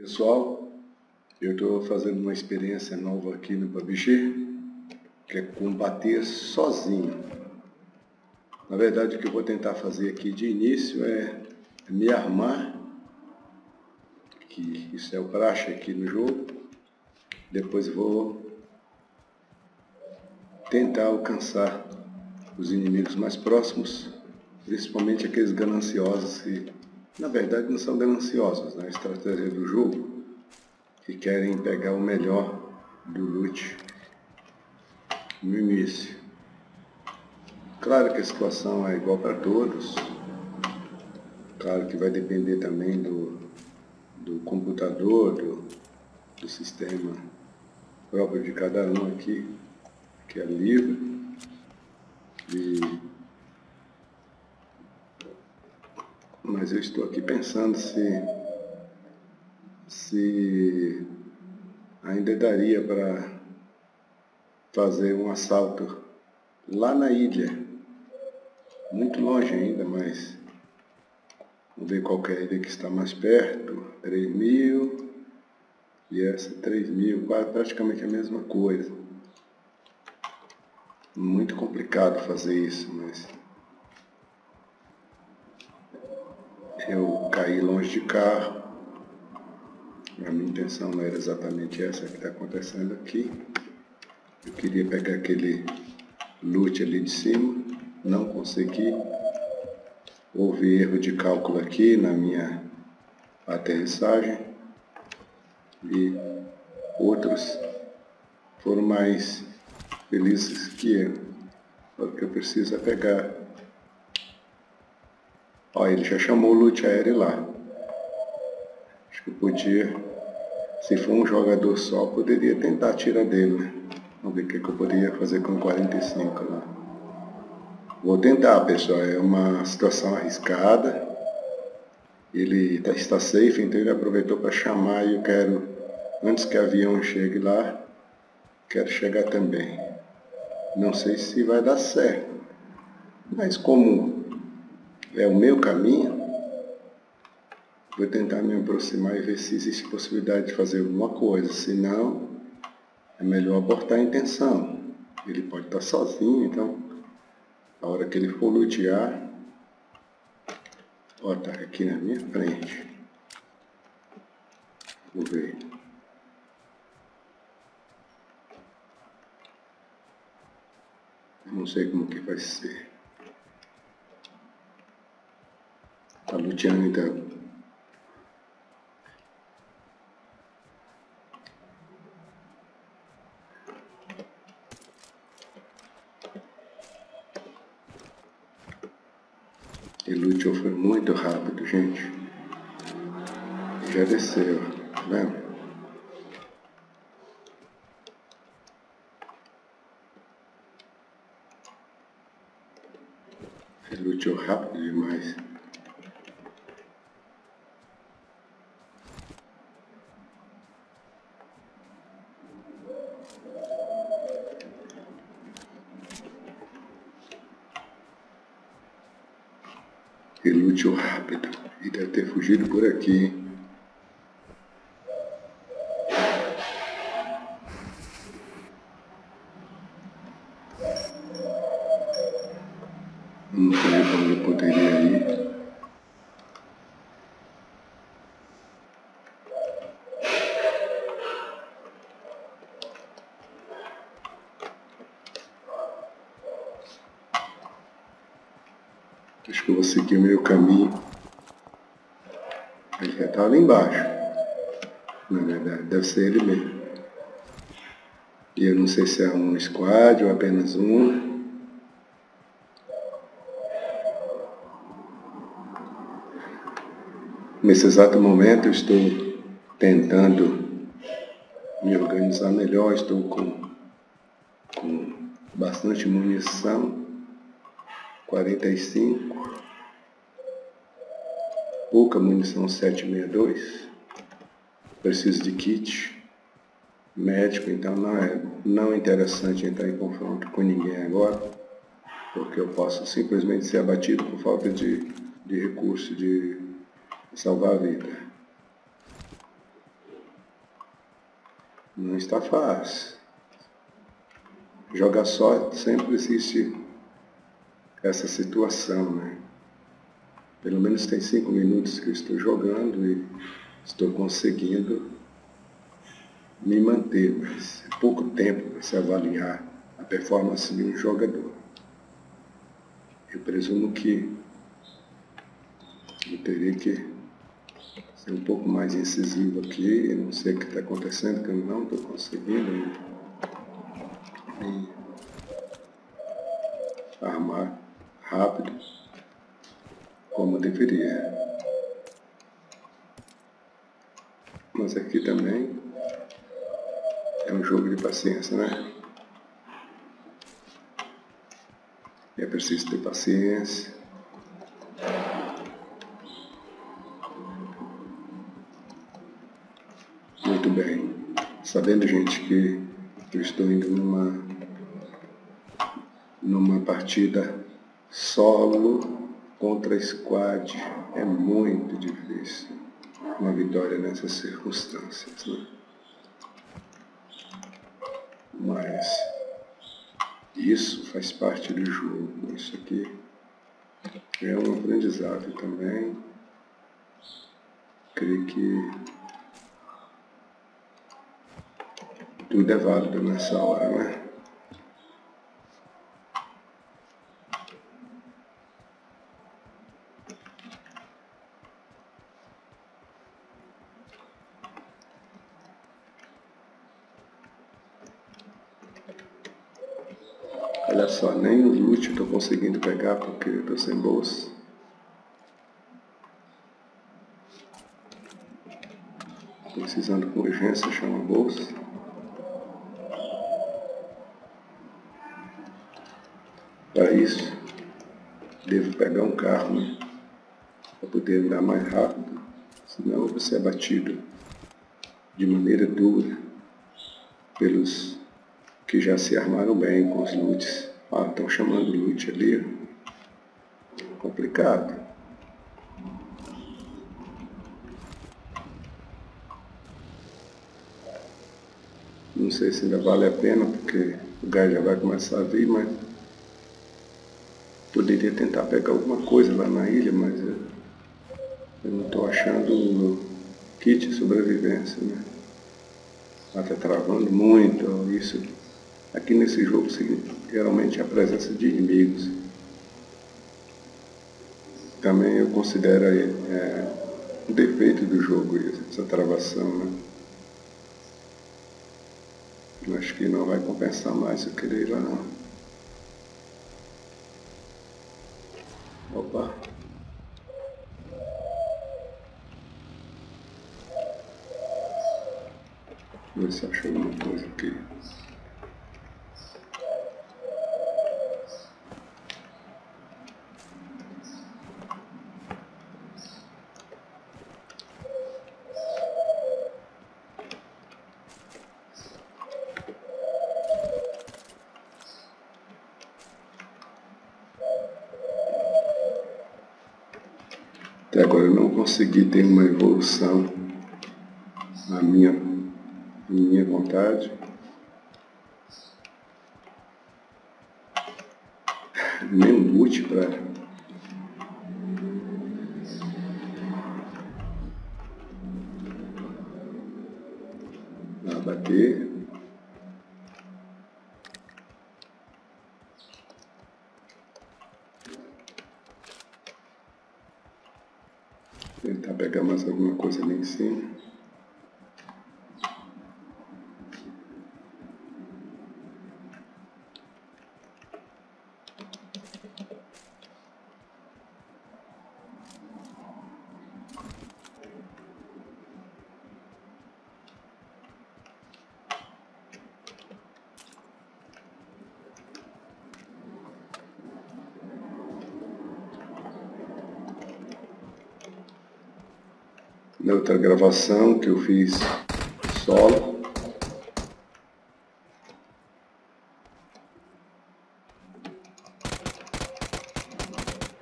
Pessoal, eu estou fazendo uma experiência nova aqui no PUBG, que é combater sozinho. Na verdade, o que eu vou tentar fazer aqui de início é me armar, que isso é o praxe aqui no jogo. Depois vou tentar alcançar os inimigos mais próximos, principalmente aqueles gananciosos que na verdade não são gananciosos na né? estratégia do jogo, que querem pegar o melhor do loot no início. Claro que a situação é igual para todos, claro que vai depender também do, do computador, do, do sistema próprio de cada um aqui, que é livre. E mas eu estou aqui pensando se, se ainda daria para fazer um assalto lá na ilha, muito longe ainda, mas vamos ver qual é a ilha que está mais perto, 3 mil. E essa 3 mil, praticamente a mesma coisa. Muito complicado fazer isso, mas eu caí longe de carro. A minha intenção não era exatamente essa que está acontecendo aqui. Eu queria pegar aquele loot ali de cima, não consegui. Houve erro de cálculo aqui na minha aterrissagem e outros foram mais felizes que eu. O que eu preciso é pegar Ó, ele já chamou o loot aéreo lá. Acho que eu podia, se for um jogador só, poderia tentar tirar dele, né? Vamos ver o que, que eu poderia fazer com 45 lá. Vou tentar, pessoal. É uma situação arriscada. Ele tá, está safe, então ele aproveitou para chamar e eu quero, antes que o avião chegue lá, quero chegar também. Não sei se vai dar certo, mas como é o meu caminho, vou tentar me aproximar e ver se existe possibilidade de fazer alguma coisa. Se não, é melhor abortar a intenção. Ele pode estar sozinho, então, a hora que ele for lutear, ó, tá aqui na minha frente. Vou ver. Não sei como que vai ser. Tá luteando então. E luteou foi muito rápido, gente. Já desceu, tá vendo? Ele luteou rápido demais. Rápido. E deve ter fugido por aqui. Não sei onde eu poderia ir. Seguir o meu caminho. Ele já está lá embaixo. Na verdade, deve ser ele mesmo. E eu não sei se é um squad ou apenas um. Nesse exato momento eu estou tentando me organizar melhor, estou com, com bastante munição 45, pouca munição 762, preciso de kit médico, então não é, não é interessante entrar em confronto com ninguém agora, porque eu posso simplesmente ser abatido por falta de, de recurso de salvar a vida. Não está fácil. Jogar só sempre existe essa situação, né? Pelo menos tem cinco minutos que eu estou jogando e estou conseguindo me manter, mas é pouco tempo para se avaliar a performance de um jogador. Eu presumo que eu teria que ser um pouco mais incisivo aqui, não sei o que está acontecendo, que eu não estou conseguindo armar rápido como deveria. Mas aqui também é um jogo de paciência, né? É preciso ter paciência. Muito bem. Sabendo, gente, que eu estou indo numa, numa partida solo contra squad, é muito difícil uma vitória nessas circunstâncias. Né? Mas isso faz parte do jogo. Isso aqui é um aprendizado também. Creio que tudo é válido nessa hora, né? Olha só, nem o loot eu estou conseguindo pegar porque eu estou sem bolsa. Precisando com urgência achar uma bolsa. Para isso, devo pegar um carro, né? Para poder andar mais rápido, senão eu vou ser abatido de maneira dura pelos que já se armaram bem com os loots. Ah, estão chamando loot ali. Complicado. Não sei se ainda vale a pena, porque o gás já vai começar a vir, mas poderia tentar pegar alguma coisa lá na ilha, mas eu, eu não estou achando kit de sobrevivência, né? Está travando muito isso Aqui nesse jogo, geralmente a presença de inimigos. Também eu considero é, um defeito do jogo essa travação, né? Acho que não vai compensar mais eu querer ir lá não. Opa! Ver se achou alguma coisa aqui. Agora eu não consegui ter uma evolução na minha, minha vontade. Nem boot para bater. Tentar pegar mais alguma coisa ali em cima. Na outra gravação que eu fiz solo.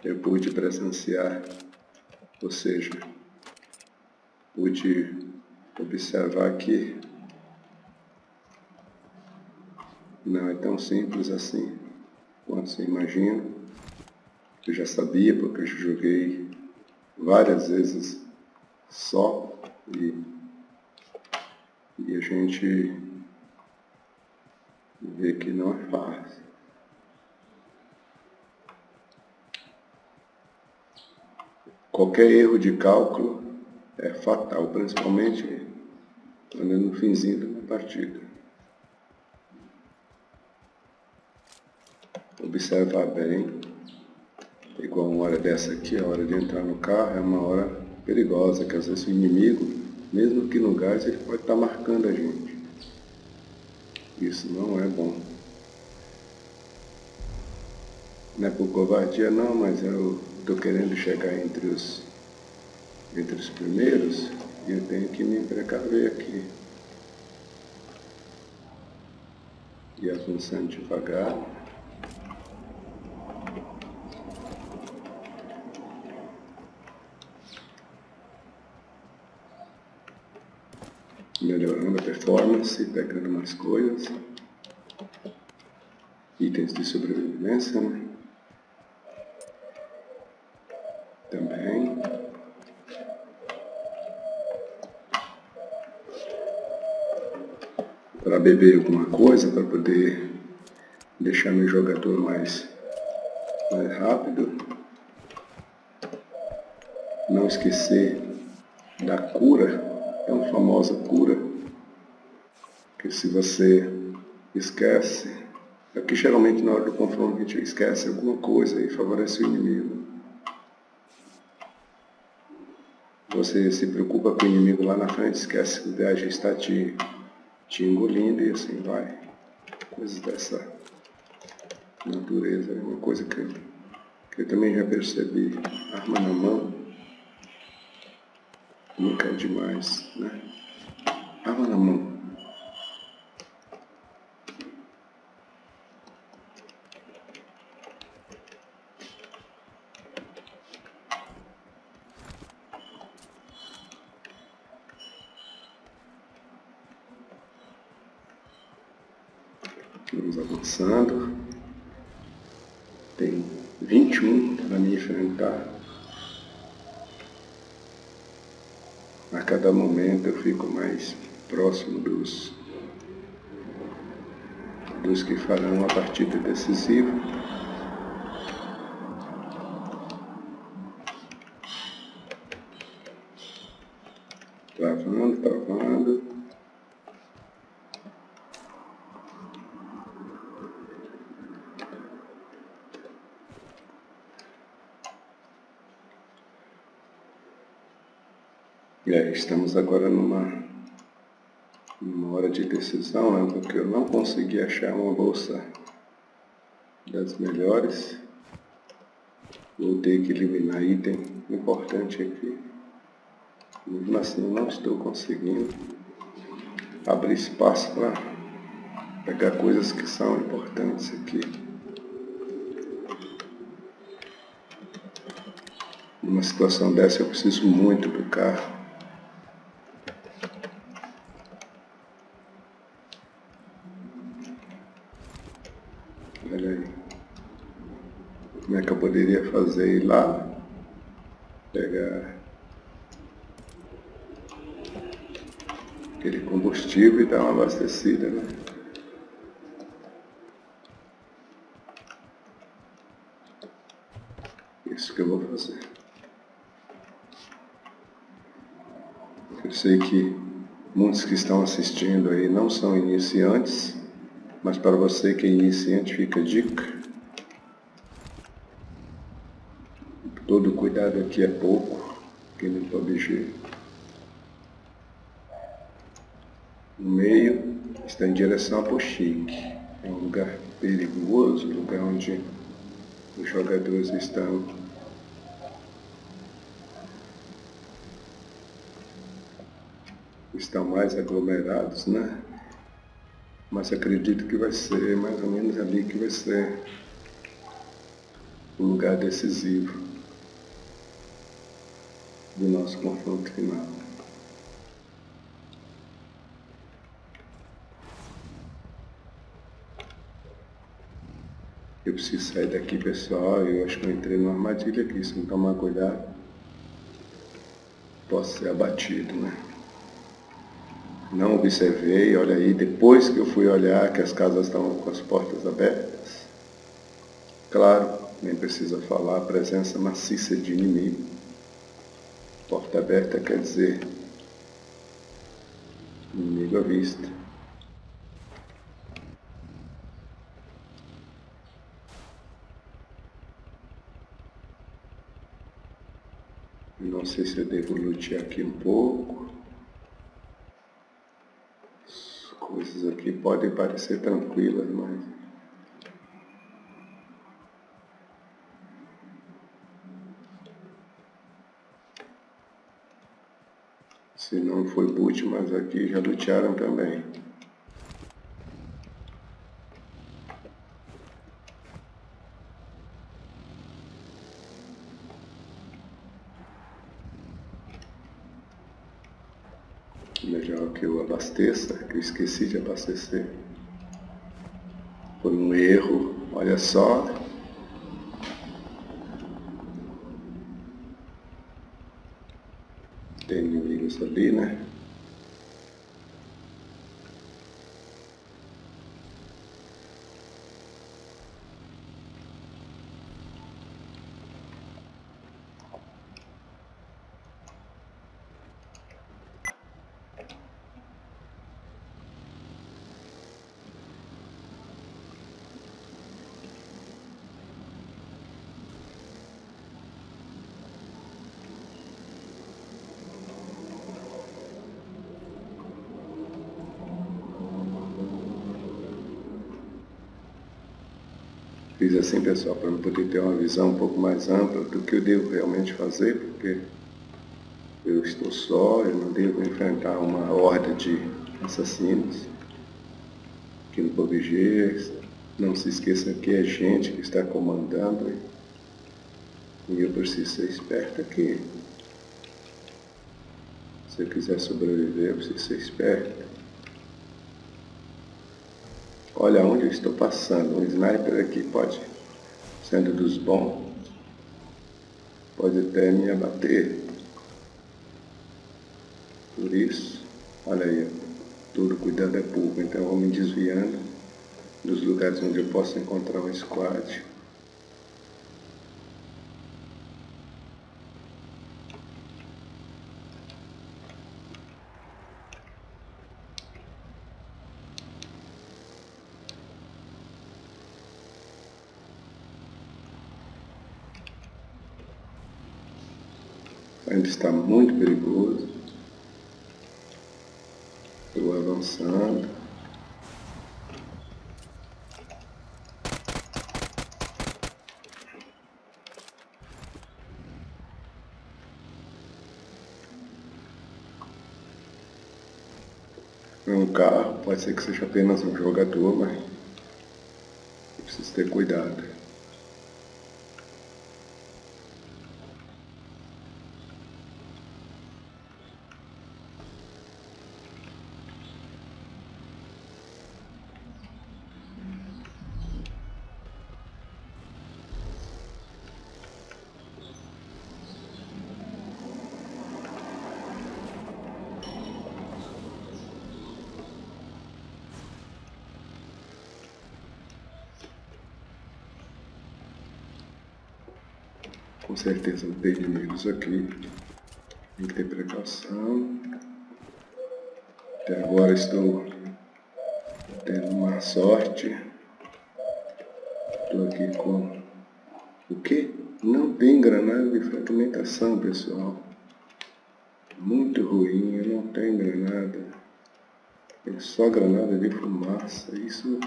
Eu pude presenciar, ou seja, pude observar que não é tão simples assim quanto você imagina. Eu já sabia porque eu joguei várias vezes só e, e a gente vê que não é fácil. Qualquer erro de cálculo é fatal, principalmente é no finzinho da partida. Observar bem, igual uma hora dessa aqui, a hora de entrar no carro é uma hora perigosa, que às vezes o inimigo, mesmo que no gás, ele pode estar marcando a gente. Isso não é bom. Não é por covardia não, mas eu estou querendo chegar entre os, entre os primeiros e eu tenho que me precaver aqui. E avançando devagar. Melhorando a performance, pegando mais coisas. Itens de sobrevivência? Também. para beber alguma coisa, para poder deixar meu jogador mais, mais rápido. Não esquecer da cura, é uma famosa cura, que se você esquece, é que geralmente na hora do confronto a gente esquece alguma coisa e favorece o inimigo. Você se preocupa com o inimigo lá na frente, esquece que o já está te te engolindo e assim vai. Coisas dessa natureza, é uma coisa que, que eu também já percebi. Arma na mão nunca é demais, né? Arma na mão. Vamos avançando. Tem 21 para me enfrentar. A cada momento eu fico mais próximo dos, dos que farão a partida decisiva. Travando, travando. Estamos agora numa, numa hora de decisão, né, porque eu não consegui achar uma bolsa das melhores. Vou ter que eliminar item importante aqui. Mesmo assim, não estou conseguindo abrir espaço para pegar coisas que são importantes aqui. Numa situação dessa, eu preciso muito do carro. Olha aí. Como é que eu poderia fazer ir lá? Pegar aquele combustível e dar uma abastecida, né? Isso que eu vou fazer. Eu sei que muitos que estão assistindo aí não são iniciantes, mas para você que é iniciante, fica dica. Todo cuidado aqui é pouco, que nem PUBG. No meio está em direção a Pochique. É um lugar perigoso, lugar onde os jogadores estão estão mais aglomerados, né? mas acredito que vai ser mais ou menos ali que vai ser o lugar decisivo do nosso confronto final. preciso sair daqui, pessoal. Eu acho que eu entrei numa armadilha aqui. Se não tomar cuidado, posso ser abatido, né? Não observei, olha aí, depois que eu fui olhar que as casas estavam com as portas abertas. Claro, nem precisa falar, a presença maciça de inimigo. Porta aberta quer dizer inimigo à vista. Não sei se eu devo lutear aqui um pouco. As coisas aqui podem parecer tranquilas, mas Se não foi boot, mas aqui já lutearam também. Melhor que eu abasteça, que eu esqueci de abastecer. Foi um erro, olha só. Tem Fiz assim, pessoal, para eu poder ter uma visão um pouco mais ampla do que eu devo realmente fazer, porque eu estou só, eu não devo enfrentar uma horda de assassinos aqui no PUBG. Não se esqueça que é gente que está comandando e eu preciso ser esperto aqui. Se eu quiser sobreviver, eu preciso ser esperto. Olha onde eu estou passando. Um sniper aqui pode, sendo dos bons, pode até me abater. Por isso, olha aí, tudo cuidado é pouco. Então eu vou me desviando dos lugares onde eu posso encontrar um squad. Está muito perigoso. Estou avançando. É um carro, pode ser que seja apenas um jogador, mas preciso ter cuidado. Com certeza tem inimigos aqui. Tem que ter precaução. Até agora estou tendo uma sorte. Estou aqui com o que? Não tem granada de fragmentação, pessoal. Muito ruim, não tem granada. É só granada de fumaça. Isso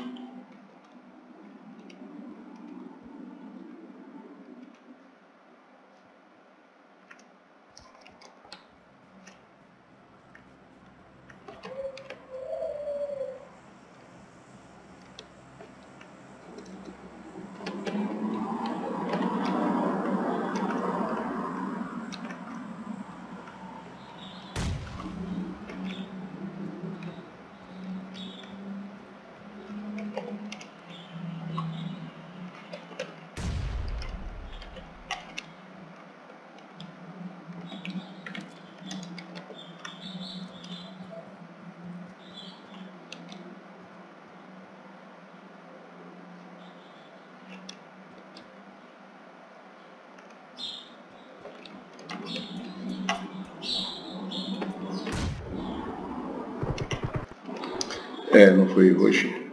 É, não foi hoje.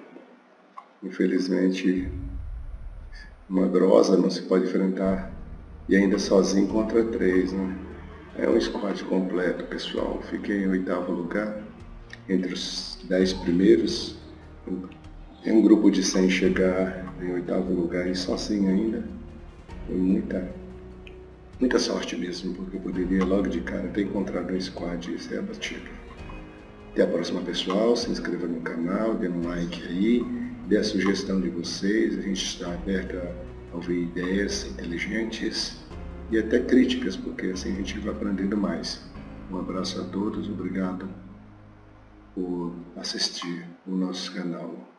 Infelizmente, uma grossa não se pode enfrentar e ainda sozinho contra três, né? É um squad completo, pessoal. Fiquei em oitavo lugar, entre os dez primeiros. Tem um grupo de 100 chegar em oitavo lugar e sozinho ainda. Foi muita, muita sorte mesmo, porque eu poderia logo de cara ter encontrado um squad e ser abatido. Até a próxima, pessoal. Se inscreva no canal, dê um like aí, dê a sugestão de vocês. A gente está aberto a ouvir ideias inteligentes e até críticas, porque assim a gente vai aprendendo mais. Um abraço a todos, obrigado por assistir o nosso canal.